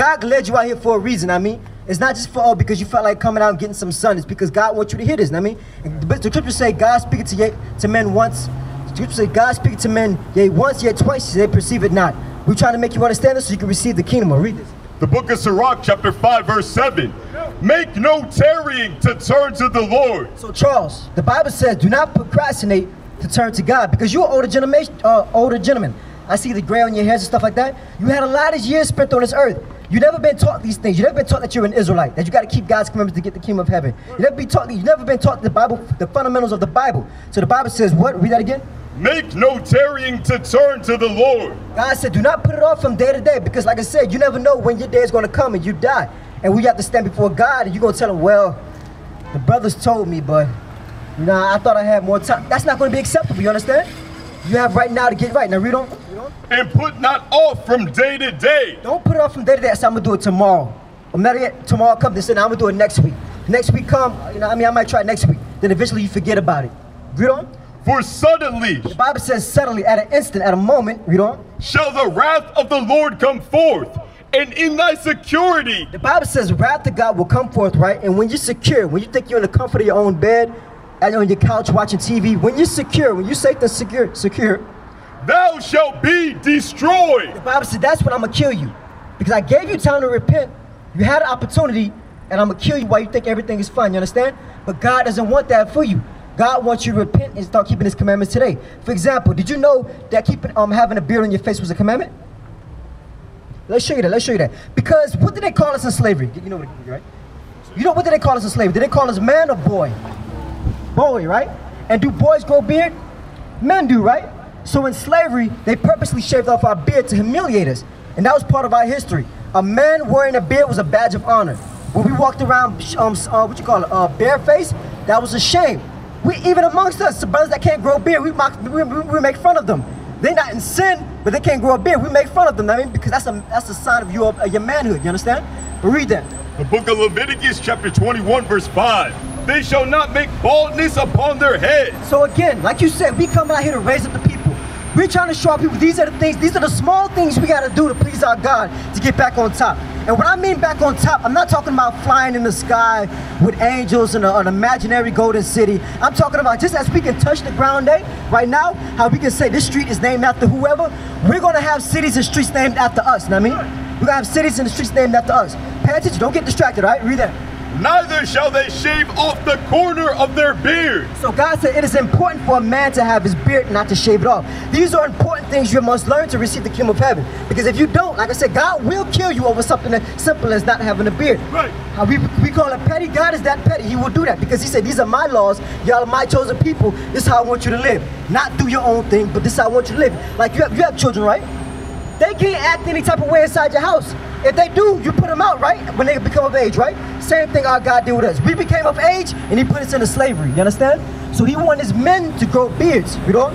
God led you out here for a reason, I mean. It's not just for, oh, because you felt like coming out and getting some sun. It's because God wants you to hear this, I mean. The, scripture say God speaking to, ye, to men once. The scripture say God speaking to men, yea, once, yet twice, they perceive it not. We're trying to make you understand this so you can receive the kingdom. I'll read this. The book of Sirach, chapter 5, verse 7. Make no tarrying to turn to the Lord. So Charles, the Bible says, do not procrastinate to turn to God because you're older gentleman. Uh, older gentleman. I see the gray on your hairs and stuff like that. You had a lot of years spent on this earth. You never been taught these things. You never been taught that you're an Israelite, that you got to keep God's commandments to get the kingdom of heaven. You never been taught. You never been taught the Bible, the fundamentals of the Bible. So the Bible says, what? Read that again. Make no tarrying to turn to the Lord. God said, do not put it off from day to day because, like I said, you never know when your day is going to come and you die. And we have to stand before God and you're going to tell him, well, the brothers told me, but you know, I thought I had more time. That's not going to be acceptable, you understand? You have right now to get right. Now read on. And put not off from day to day. Don't put it off from day to day. I said, I'm going to do it tomorrow. I'm not yet. Tomorrow come. They said, I'm going to do it next week. Next week come, you know, I mean, I might try it next week. Then eventually you forget about it. Read on. For suddenly The Bible says suddenly, at an instant, at a moment, read on. shall the wrath of the Lord come forth, and in thy security The Bible says wrath of God will come forth, right? And when you're secure, when you think you're in the comfort of your own bed, and on your couch watching TV, when you're secure, when you're safe the secure, secure, thou shalt be destroyed. the Bible said that's when I'm gonna kill you. Because I gave you time to repent. You had an opportunity, and I'm gonna kill you while you think everything is fine, you understand? But God doesn't want that for you. God wants you to repent and start keeping his commandments today. For example, did you know that keeping um having a beard on your face was a commandment? Let's show you that. Let's show you that. Because what did they call us in slavery? You know what, right? You know what did they call us in slavery? Did they call us man or boy? Boy, right? And do boys grow beard? Men do, right? So in slavery, they purposely shaved off our beard to humiliate us. And that was part of our history. A man wearing a beard was a badge of honor. When we walked around, um, uh, what you call it, uh, barefaced, that was a shame. We even amongst us, the brothers that can't grow beard, we, mock, we, we, we make fun of them. They're not in sin, but they can't grow a beard. We make fun of them. I mean, because that's a that's a sign of your of your manhood. You understand? But read that. The book of Leviticus, chapter 21, verse 5. They shall not make baldness upon their head. So again, like you said, we come out here to raise up the people. We're trying to show our people these are the things, these are the small things we got to do to please our God to get back on top. And when I mean back on top, I'm not talking about flying in the sky with angels in an imaginary golden city. I'm talking about just as we can touch the ground day right now, how we can say this street is named after whoever, we're going to have cities and streets named after us. You know what I mean? We're to have cities and streets named after us. Pay attention, don't get distracted, all right? Read that. Neither shall they shave off the corner of their beard. So God said it is important for a man to have his beard, not to shave it off. These are important things you must learn to receive the kingdom of heaven. Because if you don't, like I said, God will kill you over something as simple as not having a beard. Right. How we, we call it petty. God is that petty. He will do that because he said, these are my laws. Y'all are my chosen people. This is how I want you to live. Not do your own thing, but this is how I want you to live. Like you have, you have children, right? They can't act any type of way inside your house. If they do, you put them out, right? When they become of age, right? Same thing our God did with us. We became of age and he put us into slavery. You understand? So he wanted his men to grow beards, you know?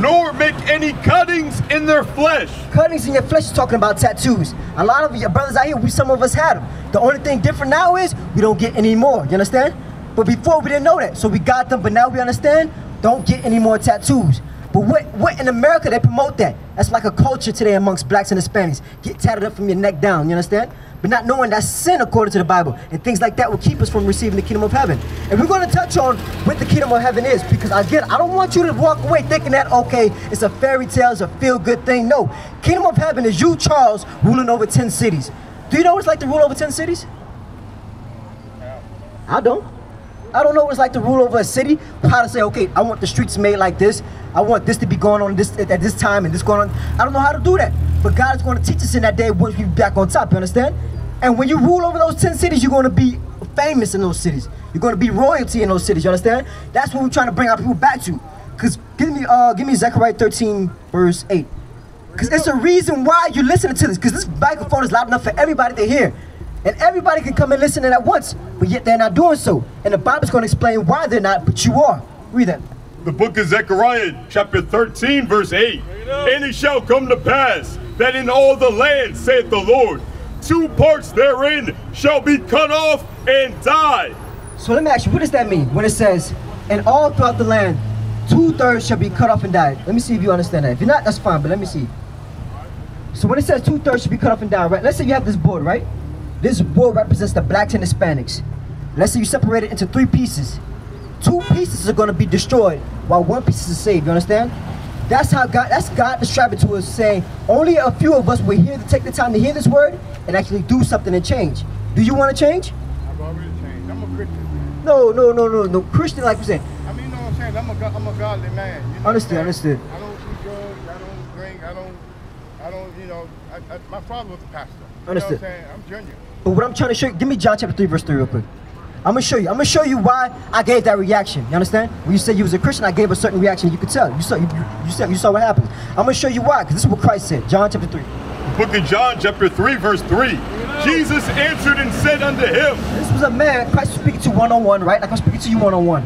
Nor make any cuttings in their flesh. Cuttings in your flesh is talking about tattoos. A lot of your brothers out here, we some of us had them. The only thing different now is we don't get any more. You understand? But before we didn't know that, so we got them. But now we understand. Don't get any more tattoos. But what, what in America they promote that? That's like a culture today amongst blacks and Hispanics. Get tatted up from your neck down. You understand? But not knowing that's sin according to the Bible, and things like that will keep us from receiving the kingdom of heaven. And we're going to touch on what the kingdom of heaven is, because again, I don't want you to walk away thinking that okay, it's a fairy tale, it's a feel-good thing. No, kingdom of heaven is you, Charles, ruling over ten cities. Do you know what it's like to rule over ten cities? I don't. I don't know what it's like to rule over a city. How to say, okay, I want the streets made like this. I want this to be going on this at this time and this going on. I don't know how to do that. But God is going to teach us in that day once we be back on top. You understand? And when you rule over those ten cities, you're going to be famous in those cities. You're going to be royalty in those cities. You understand? That's what we're trying to bring our people back to. Cause give me, uh, give me Zechariah 13 verse 8. Cause it's a reason why you're listening to this. Cause this microphone is loud enough for everybody to hear. And everybody can come and listen at once, but yet they're not doing so. And the Bible's going to explain why they're not, but you are. Read that. The book of Zechariah, chapter 13, verse 8. And it shall come to pass that in all the land, saith the Lord, two parts therein shall be cut off and die. So let me ask you, what does that mean when it says, and all throughout the land, two thirds shall be cut off and die? Let me see if you understand that. If you're not, that's fine, but let me see. So when it says two thirds should be cut off and die, right? Let's say you have this board, right? This board represents the blacks and Hispanics. Let's say you separate it into three pieces. Two pieces are going to be destroyed while one piece is saved. You understand? That's how God. That's God describing to us, saying only a few of us will hear to take the time to hear this word and actually do something and change. Do you want to change? I've already changed. I'm a Christian. No, no, no, no, no. Christian, like you said. I mean, you know what I'm saying? I'm a, I'm a godly man. You know Understood, understood. I don't do drugs. I don't drink. I don't, I don't, you know, I, I, my father was a pastor. You Understood. know what I'm saying? I'm junior. But what I'm trying to show you, give me John chapter 3, verse 3 real quick. I'm gonna show you. I'm gonna show you why I gave that reaction. You understand? When you said you was a Christian, I gave a certain reaction. You could tell. You saw. You, you, you saw. You saw what happened. I'm gonna show you why. Because this is what Christ said. John chapter 3. Book of John, chapter 3, verse 3. Jesus answered and said unto him, This was a man Christ was speaking to one on one, right? Like I'm speaking to you one on one.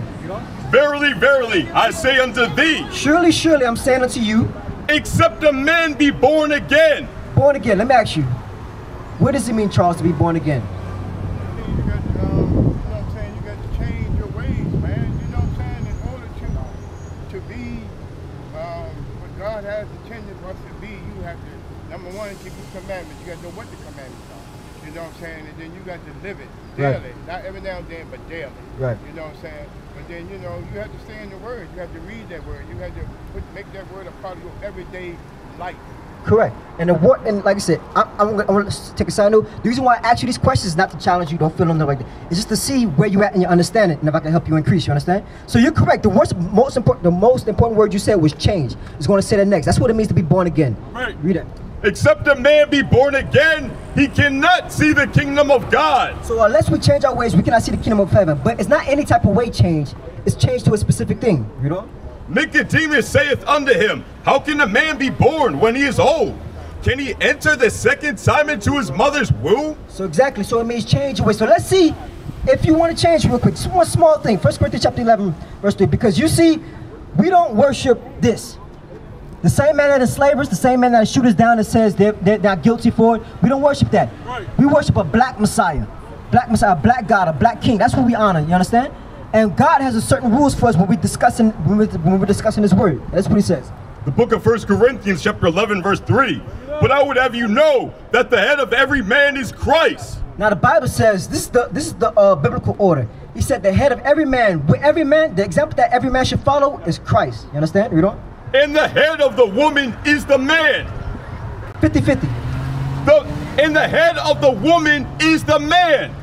Verily, verily, I say unto thee, Surely, surely, I'm saying unto you, except a man be born again. Born again. Let me ask you, what does it mean, Charles, to be born again? You got, to, you know what I'm saying? You got to change your ways, man. You know what I'm saying? In order to, to be what God has intended for us to be, you have to, number one, keep His commandments. You got to know what the commandments are. You know what I'm saying? And then you got to live it Right. daily. Not every now and then, but daily. Right. You know what I'm saying? But then, you know, you have to stay in the Word. You have to read that Word. You have to put, make that Word a part of your everyday life. Correct. And the what? And like I said, I, I'm, gonna, I'm gonna take a side note. The reason why I ask you these questions is not to challenge you. Don't feel them like that. It's just to see where you're at in your understanding, and if I can help you increase. You understand? So you're correct. The worst, most important, the most important word you said was change. It's going to say that next. That's what it means to be born again. Right. Read it. Except a man be born again, he cannot see the kingdom of God. So unless we change our ways, we cannot see the kingdom of heaven. But it's not any type of way change. It's change to a specific thing. You know? Nicodemus saith unto him, How can a man be born when he is old? Can he enter the second time into his mother's womb? So exactly. So it means change your way. So let's see if you want to change real quick. Just one small thing. First Corinthians chapter 11, verse 3. Because you see, we don't worship this. The same man that enslaves us, the same man that shoot us down and says they're, they're not guilty for it. We don't worship that. We worship a black Messiah. Black Messiah, a black God, a black king. That's what we honor. You understand? And God has a certain rules for us when we discussing when, we, when we're discussing His word. That's what He says. The book of 1 Corinthians, chapter 11, verse 3. But I would have you know that the head of every man is Christ. Now the Bible says this is the this is the uh, biblical order. He said the head of every man, with every man, the example that every man should follow is Christ. You understand? Read on. And the head of the woman is the man. 50-50. The, and the head of the woman is the man.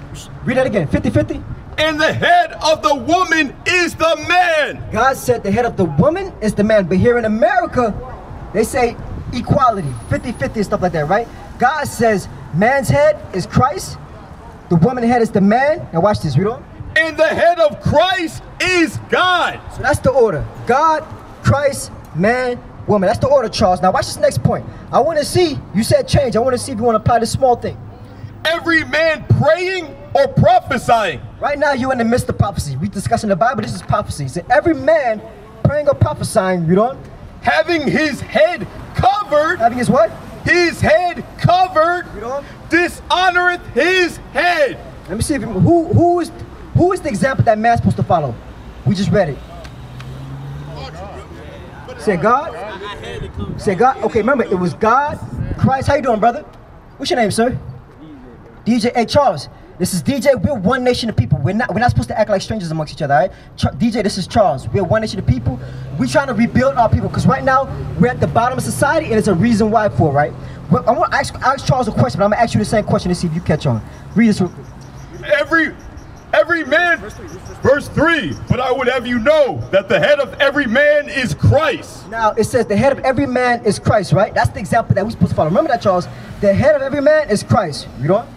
Read that again. 50-50. And the head of the woman is the man. God said the head of the woman is the man. But here in America, they say equality, 50-50 and stuff like that, right? God says man's head is Christ, the woman's head is the man. Now watch this, read on. And the head of Christ is God. So that's the order. God, Christ, man, woman. That's the order, Charles. Now watch this next point. I want to see, you said change. I want to see if you want to apply this small thing. Every man praying or prophesying. Right now, you're in the midst of prophecy. We're discussing the Bible. This is prophecy. So every man praying or prophesying, you know, having his head covered, having his what? his head covered, You know? dishonoreth his head. Let me see if you, who who is who is the example that man's supposed to follow. We just read it. Say God. Say God. Okay, remember it was God, Christ. How you doing, brother? What's your name, sir? DJ. Hey, Charles. This is DJ. We're one nation of people. We're not. We're not supposed to act like strangers amongst each other, all right? Ch- DJ. This is Charles. We're one nation of people. We're trying to rebuild our people because right now we're at the bottom of society, and there's a reason why for right? Well, I want to ask, ask Charles a question, but I'm gonna ask you the same question to see if you catch on. Read this. real quick. Every every man verse 3 but i would have you know that the head of every man is christ Now it says the head of every man is Christ, right? That's the example that we're supposed to follow. Remember that, Charles. The head of every man is Christ. You know?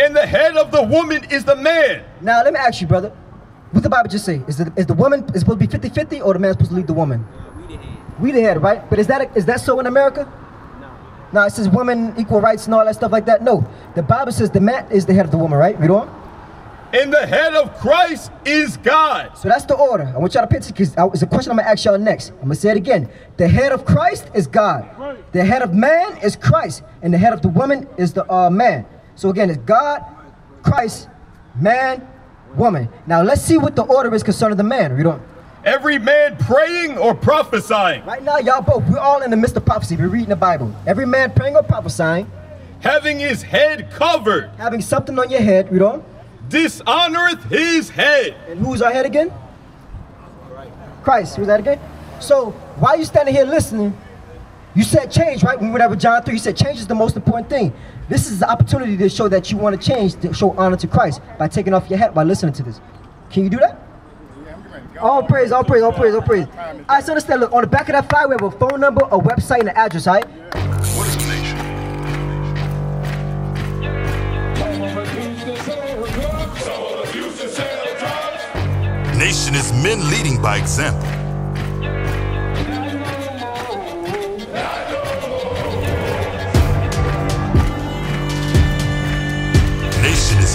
And the head of the woman is the man Now let me ask you, brother. What the Bible just say? Is the, is the woman is supposed to be 50-50 or the man supposed to lead the woman? We the head, right? But is that is that so in America? No. Now, it says women equal rights and all that stuff like that. No, the Bible says the man is the head of the woman, right? You know? and the head of christ is god So that's the order. I want y'all to pay attention because it's a question I'm gonna ask y'all next. I'm gonna say it again. The head of Christ is God. The head of man is Christ, and the head of the woman is the uh, man. So again, it's God, Christ, man, woman. Now let's see what the order is concerning the man. Read on. every man praying or prophesying, Right now, y'all both, we're all in the midst of prophecy. We're reading the Bible. Every man praying or prophesying, having his head covered, having something on your head, read on. dishonoreth his head. And who's our head again? Christ. Who's that again? So while you standing here listening, you said change, right? When we went over John 3, you said change is the most important thing. This is the opportunity to show that you want to change, to show honor to Christ by taking off your hat by listening to this. Can you do that? All praise, all praise, all praise, all praise. All right, so understand, look, on the back of that flyer, we have a phone number, a website, and an address, all right? Nation is men leading by example.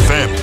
Family.